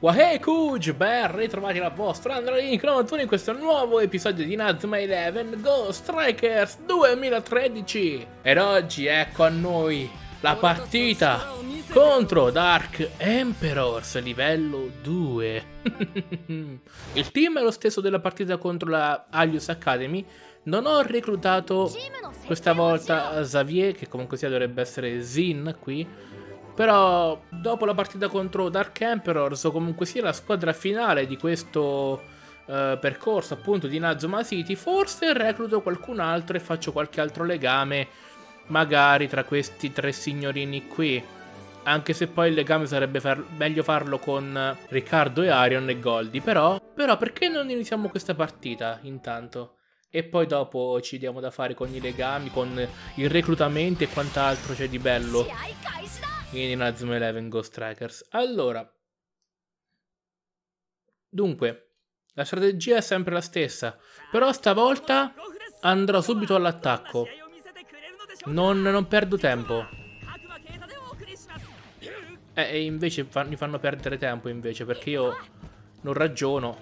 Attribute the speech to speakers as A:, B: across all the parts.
A: Wahey Kuj, ben ritrovati la vostra Android 91 in questo nuovo episodio di Nazuma 11 Ghost Strikers 2013 Ed oggi ecco a noi la partita contro Dark Emperors livello 2 Il team è lo stesso della partita contro la Alius Academy. Non ho reclutato questa volta Xavier, che comunque sia dovrebbe essere Zin qui, però dopo la partita contro Dark Emperors o comunque sia la squadra finale di questo uh, percorso appunto di Nazuma City, forse recluto qualcun altro e faccio qualche altro legame magari tra questi tre signorini qui. Anche se poi il legame sarebbe far meglio farlo con Riccardo e Arion e Goldi. Però, però perché non iniziamo questa partita intanto? E poi dopo ci diamo da fare con i legami, con il reclutamento e quant'altro c'è di bello in Inazuma Eleven Ghost Strikers. Allora, dunque, la strategia è sempre la stessa, però stavolta andrò subito all'attacco. Non, non, perdo tempo. Eh, e invece mi fanno perdere tempo invece, perché io non ragiono.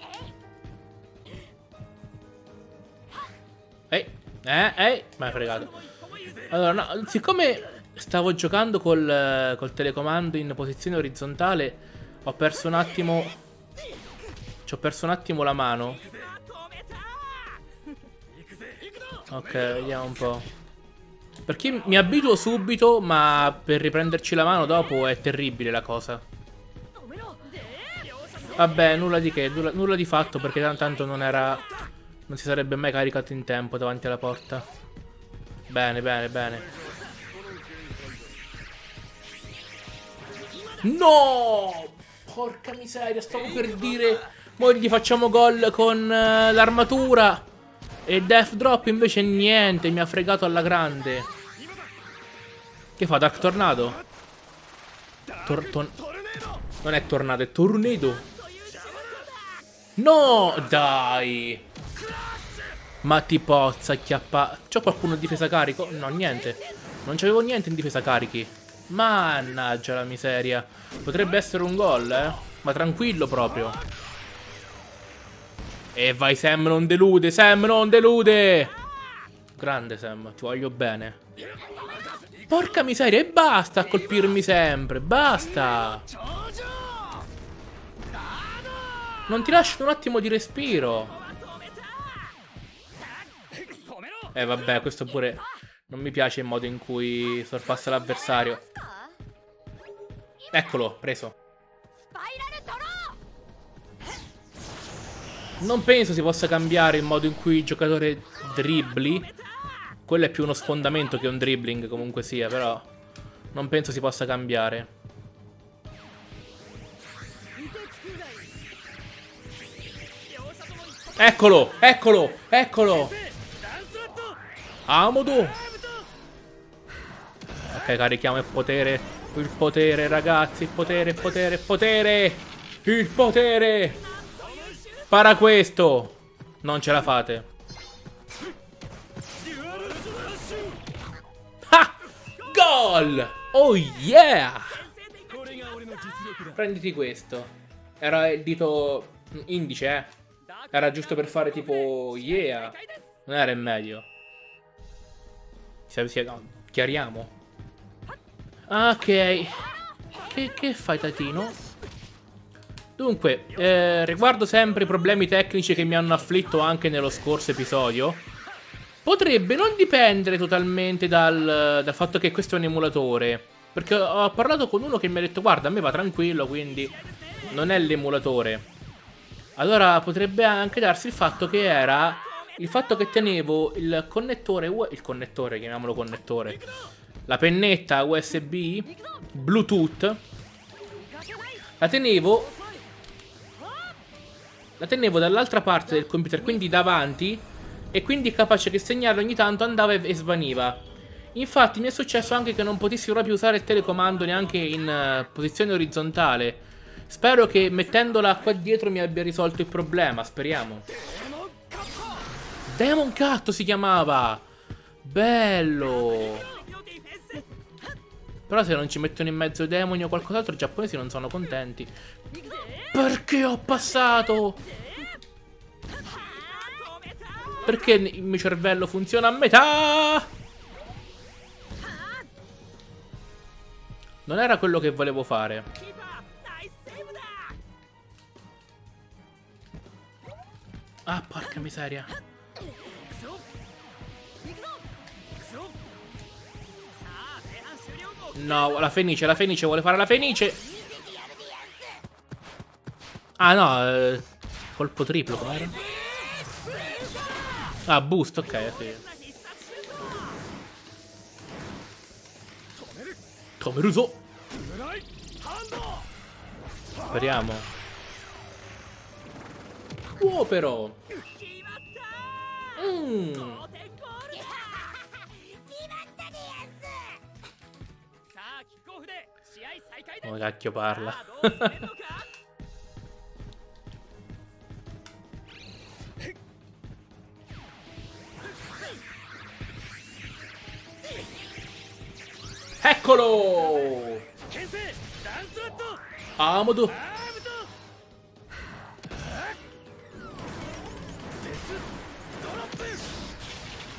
A: Ehi, eh, ehi, mi hai fregato. Allora, no, siccome Stavo giocando col, col telecomando in posizione orizzontale. Ho perso un attimo... Ci ho perso un attimo la mano. Ok, vediamo un po'. Perché mi abituo subito, ma per riprenderci la mano dopo è terribile la cosa. Vabbè, nulla di che, nulla, nulla di fatto perché tanto non era... Non si sarebbe mai caricato in tempo davanti alla porta. Bene, bene, bene. No! Porca miseria, stavo per dire... Mo gli facciamo gol con uh, l'armatura. E Death Drop invece niente, mi ha fregato alla grande. Che fa, Dark Tornado? Tor ton non è Tornado, è Tornado. No, dai. Ma ti pozza, chiappa. C'ho qualcuno in difesa carico? No, niente. Non c'avevo niente in difesa carichi. Mannaggia la miseria. Potrebbe essere un gol, eh? Ma tranquillo proprio. E vai Sam, non delude, Sam, non delude! Grande Sam, ti voglio bene. Porca miseria, e basta a colpirmi sempre, basta! Non ti lascio un attimo di respiro. Eh vabbè, questo pure non mi piace il modo in cui sorpassa l'avversario. Eccolo, preso. Non penso si possa cambiare il modo in cui il giocatore dribbli. Quello è più uno sfondamento che un dribbling comunque sia, però non penso si possa cambiare. Eccolo, eccolo, eccolo. Amodo. Ok, carichiamo il potere. Il potere, ragazzi. Il potere, il potere, il potere. Il potere. Para questo. Non ce la fate. Ha! Gol! Oh yeah! Prenditi questo. Era il dito indice, eh. Era giusto per fare tipo yeah. Non era in medio. Chiariamo. Ok. Che, che fai, Tatino? Dunque, eh, riguardo sempre i problemi tecnici che mi hanno afflitto anche nello scorso episodio, potrebbe non dipendere totalmente dal, dal fatto che questo è un emulatore. Perché ho parlato con uno che mi ha detto, guarda, a me va tranquillo, quindi non è l'emulatore. Allora potrebbe anche darsi il fatto che era il fatto che tenevo il connettore, il connettore, chiamiamolo connettore, la pennetta USB Bluetooth la tenevo la tenevo dall'altra parte del computer, quindi davanti e quindi capace che il segnale ogni tanto andava e svaniva. Infatti mi è successo anche che non potessi proprio usare il telecomando neanche in uh, posizione orizzontale. Spero che mettendola qua dietro mi abbia risolto il problema, speriamo. Demon Cat si chiamava! Bello! Però se non ci mettono in mezzo i demoni o qualcos'altro, i giapponesi non sono contenti. perché ho passato? Perché il mio cervello funziona a metà? Non era quello che volevo fare. Ah, porca miseria. No, la Fenice, la Fenice vuole fare la Fenice. Ah no, eh, colpo triplo, com'era? Ah, boost, ok, sì. Tomeruso. Speriamo. Oh, però. Mm. Come cacchio parla? Eccolo! Amodo!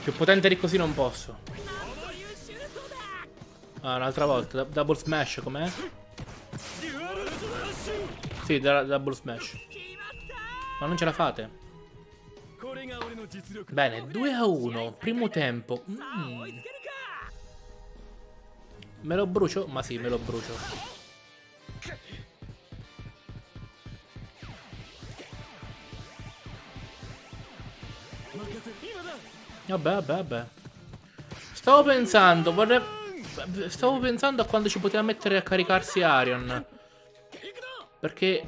A: Più potente di così non posso. Ah, un'altra volta. Double smash, com'è? Sì, double smash. Ma non ce la fate? Bene, 2 a 1. Primo tempo. Mm. Me lo brucio? Ma sì, me lo brucio. Vabbè, vabbè, vabbè. Stavo pensando, vorrei... Stavo pensando a quando ci poteva mettere a caricarsi Arion. Perché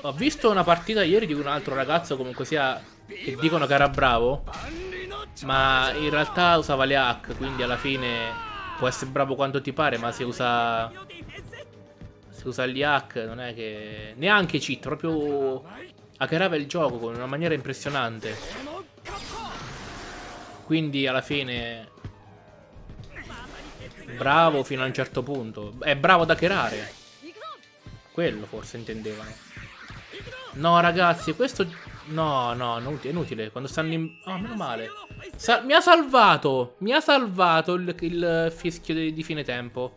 A: ho visto una partita ieri di un altro ragazzo comunque sia che dicono che era bravo. Ma in realtà usava le hack, quindi alla fine può essere bravo quanto ti pare, ma se usa... Se usa gli hack non è che... Neanche cheat, proprio... Hackerava il gioco con una maniera impressionante. Quindi alla fine... Bravo fino a un certo punto. È bravo da hackerare. Quello forse intendevano. No ragazzi, questo No, no, è inutile. Quando stanno in... Oh, meno male. Sa mi ha salvato. Mi ha salvato il, il fischio di, di, fine tempo.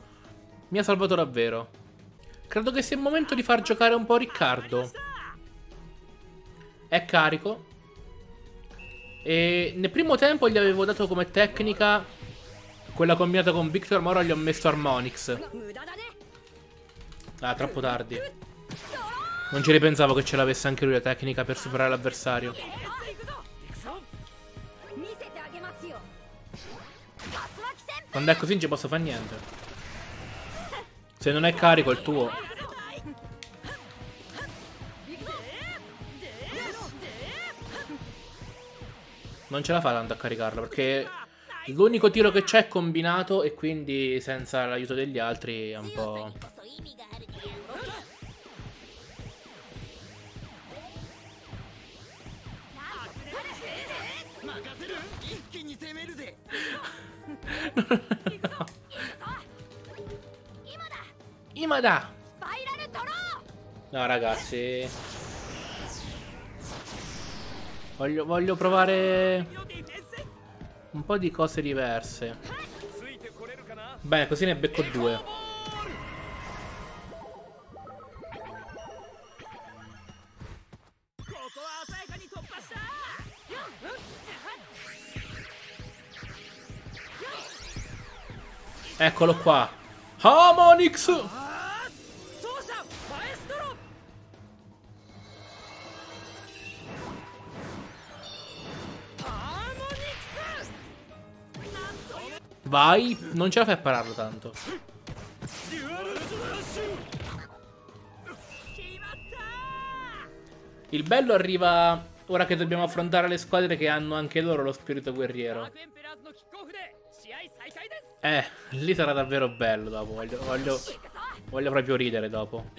A: Mi ha salvato davvero. Credo che sia il momento di far giocare un po' Riccardo. È carico. E nel primo tempo gli avevo dato come tecnica quella combinata con Victor, ma gli ho messo Harmonix. Ah, troppo tardi. Non ci ripensavo che ce l'avesse anche lui la tecnica per superare l'avversario. Quando è così non ci posso fare niente. Se non è carico il tuo. Non ce la fa tanto a caricarlo perché l'unico tiro che c'è è combinato e quindi senza l'aiuto degli altri è un po'... 今だ。No ragazzi voglio, voglio provare un po' di cose diverse. Bene così ne becco due Eccolo qua. Harmonix! Vai, non ce la fai a pararlo tanto. Il bello arriva ora che dobbiamo affrontare le squadre che hanno anche loro lo spirito guerriero. Eh, lì sarà davvero bello dopo. Voglio, voglio, voglio proprio ridere dopo.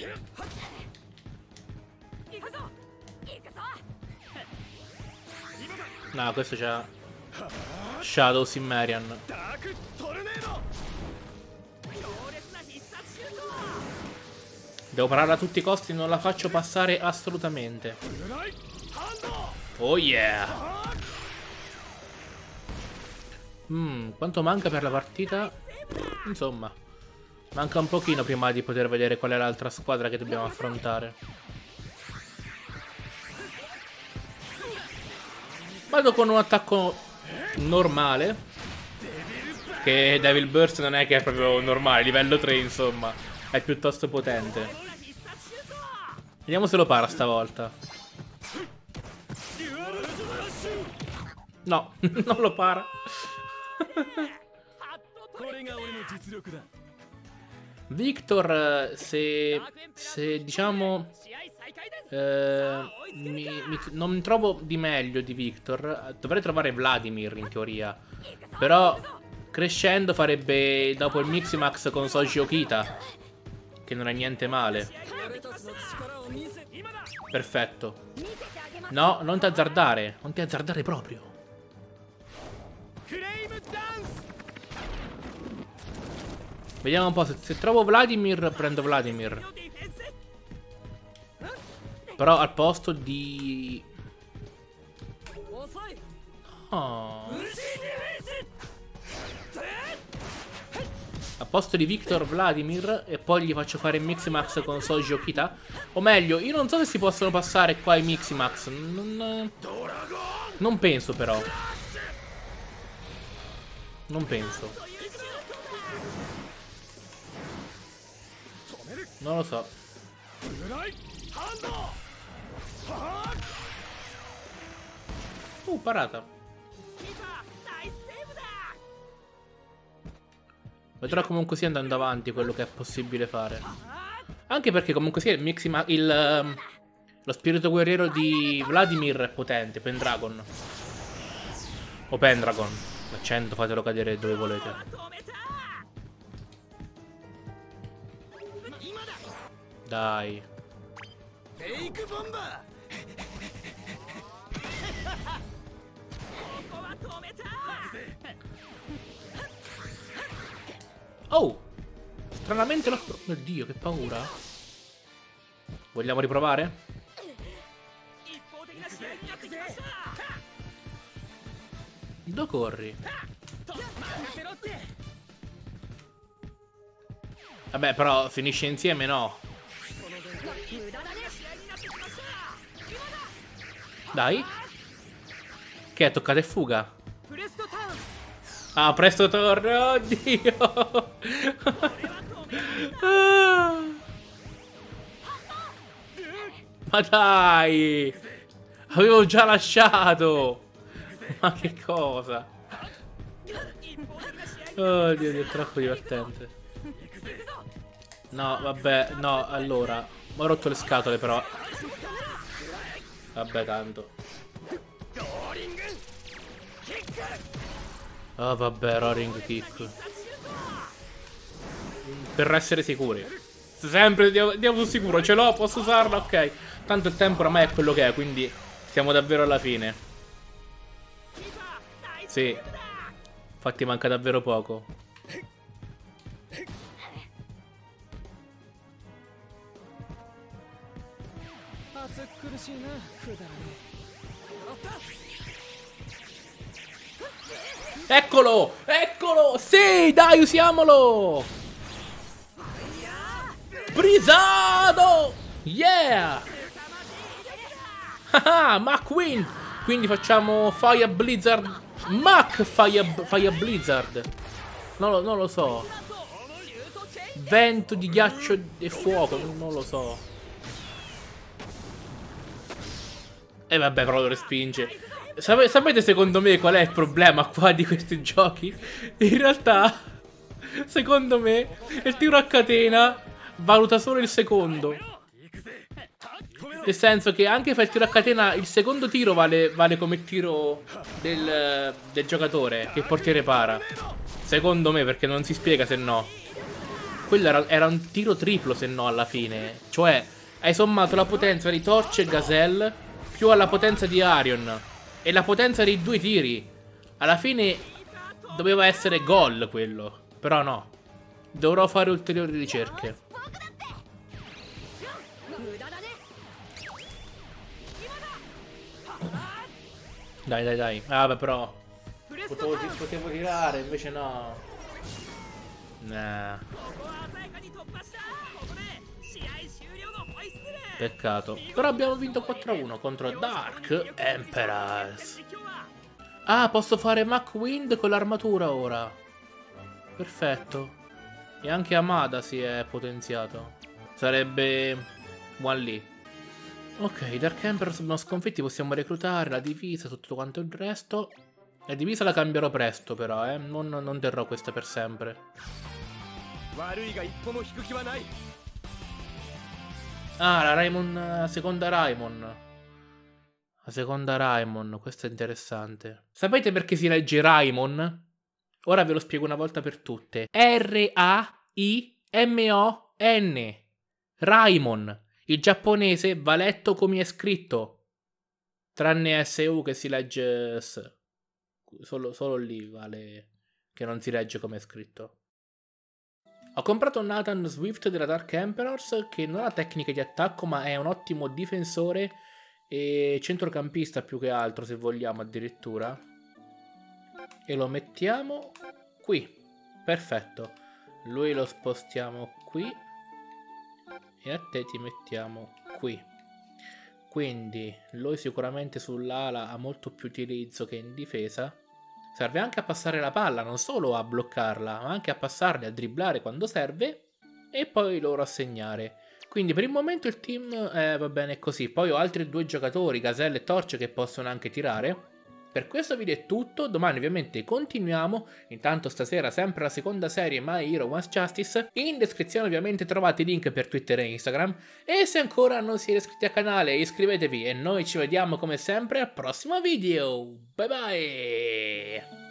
A: No, questo c'ha Shadow Simmerian. Devo parare a tutti i costi, non la faccio passare assolutamente. Oh yeah! Mmm, quanto manca per la partita? Insomma, manca un pochino prima di poter vedere qual è l'altra squadra che dobbiamo affrontare. Vado con un attacco normale. Che Devil Burst non è che è proprio normale, livello 3 insomma. È piuttosto potente. Vediamo se lo para stavolta. No, non lo para. Victor, se, se diciamo... Eh, mi, mi, non trovo di meglio di Victor. Dovrei trovare Vladimir in teoria. Però crescendo farebbe dopo il Miximax con Soji Okita. Che non è niente male. Perfetto. No, non ti azzardare. Non ti azzardare proprio. Vediamo un po'. Se, se trovo Vladimir, prendo Vladimir. Però al posto di... Oh. A posto di Victor Vladimir e poi gli faccio fare Miximax con Soji Okita. O meglio, io non so se si possono passare qua i Miximax. Non, non penso però. Non penso. Non lo so. Uh, parata. Vedrò comunque sia andando avanti quello che è possibile fare. Anche perché comunque sia il Mixima il um, lo spirito guerriero di Vladimir è potente, Pendragon. O Pendragon. L'accento fatelo cadere dove volete. Dai. Oh! Stranamente lo... Mio Dio, che paura. Vogliamo riprovare? Dove corri? Vabbè, però finisce insieme, no? Dai. Che è toccata e fuga? Ah, presto torna, oddio. Ma dai. Avevo già lasciato. Ma che cosa? Oh Dio, è troppo divertente. No, vabbè, no, allora. Ho rotto le scatole però. Vabbè, tanto. Ah oh, vabbè, Roaring Kick. Per essere sicuri. Sempre andiamo sul sicuro, ce l'ho, posso usarla, ok. Tanto il tempo oramai è quello che è, quindi siamo davvero alla fine. Sì. Infatti manca davvero poco. Eccolo! Eccolo! Sì, dai, usiamolo! Brisado! Yeah! Haha, McQueen! Quindi facciamo Fire Blizzard... Mac Fire, Fire Blizzard! Non lo, non lo so. Vento di ghiaccio e fuoco, non lo so. E vabbè, però lo respinge. Sapete secondo me qual è il problema qua di questi giochi? In realtà, secondo me, il tiro a catena valuta solo il secondo. Nel senso che anche fai il tiro a catena, il secondo tiro vale, vale come tiro del, del giocatore, che il portiere para. Secondo me, perché non si spiega se no. Quello era, era un tiro triplo se no alla fine. Cioè, hai sommato la potenza di Torch e Gazelle più alla potenza di Arion e la potenza dei due tiri. Alla fine doveva essere gol quello, però no. Dovrò fare ulteriori ricerche. Dai, dai, dai. Ah, beh, però... Potevo, potevo tirare, invece no. Nah. Peccato. Però abbiamo vinto 4-1 contro Dark Emperors. Ah, posso fare Mac Wind con l'armatura ora. Perfetto. E anche Amada si è potenziato. Sarebbe One Lee. Ok, Dark Emperors abbiamo sconfitti, possiamo reclutare la divisa, tutto quanto il resto. La divisa la cambierò presto però, eh. Non, non terrò questa per sempre. Ah, la Raimon, la seconda Raimon. La seconda Raimon, questo è interessante. Sapete perché si legge Raimon? Ora ve lo spiego una volta per tutte. R-A-I-M-O-N. Raimon. Il giapponese va letto come è scritto. Tranne SU che si legge S. Solo, solo lì vale che non si legge come è scritto. Ho comprato Nathan Swift della Dark Emperors che non ha tecniche di attacco ma è un ottimo difensore e centrocampista più che altro se vogliamo addirittura. E lo mettiamo qui. Perfetto. Lui lo spostiamo qui e a te ti mettiamo qui. Quindi lui sicuramente sull'ala ha molto più utilizzo che in difesa Serve anche a passare la palla, non solo a bloccarla, ma anche a passarle, a dribblare quando serve e poi loro a segnare. Quindi per il momento il team eh, va bene così. Poi ho altri due giocatori, Gazelle e Torce, che possono anche tirare. Per questo video è tutto, domani ovviamente continuiamo, intanto stasera sempre la seconda serie My Hero Once Justice, in descrizione ovviamente trovate i link per Twitter e Instagram, e se ancora non siete iscritti al canale iscrivetevi e noi ci vediamo come sempre al prossimo video, bye bye!